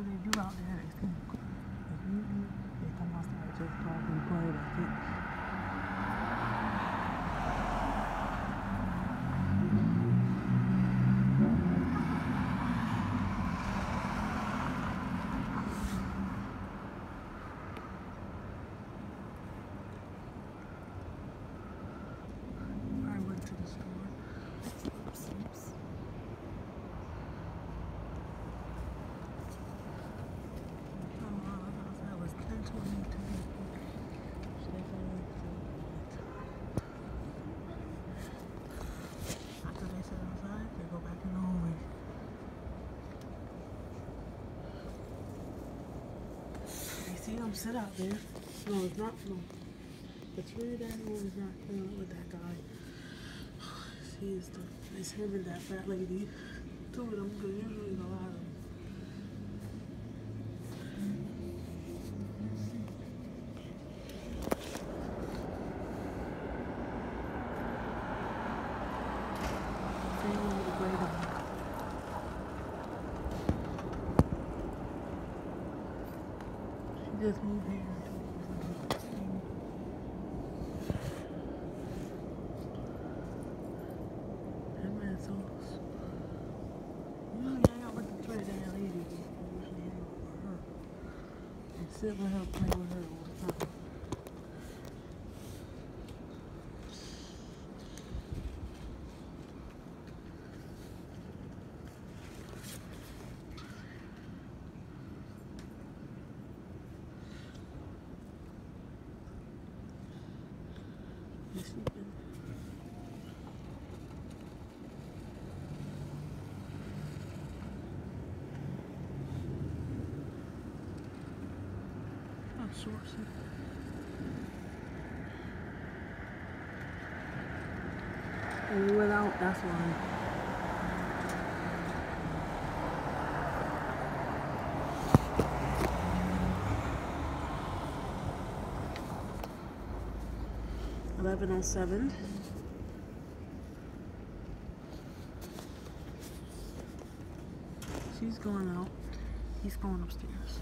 what they do out there. See them sit out there. No, it's not. No. The tree that one is not hanging with that guy. He's the, it's him and that fat lady. Two of them, because usually a lot of them with the gray dog. She just moved here. That man so. Usually hang out with the tree that lady. Usually hang out with her. And sit with her, play with her all the time. You sleeping? Not short And we went out, that's why. Eleven oh seven. She's going out. He's going upstairs.